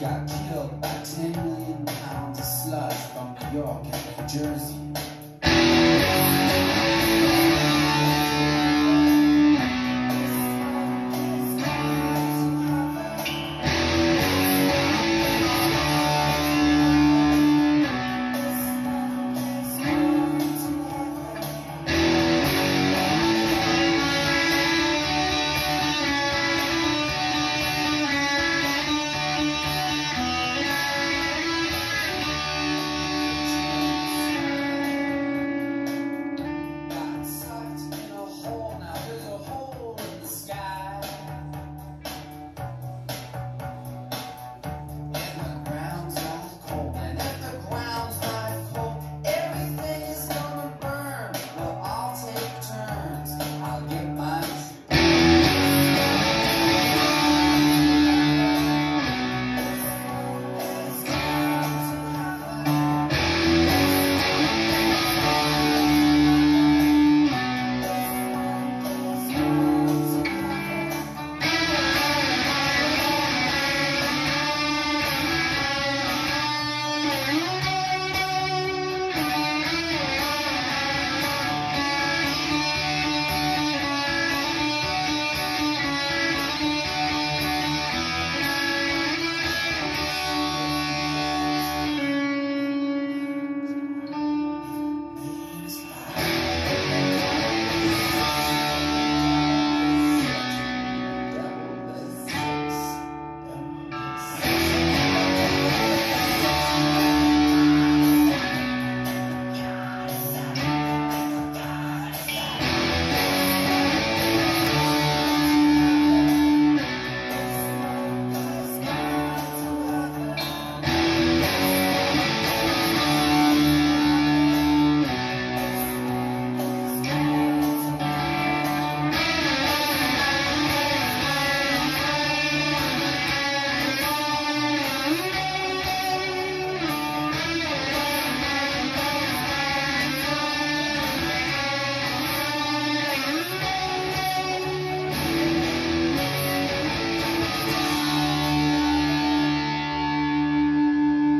got killed by 10 million pounds of sludge from New York and New Jersey.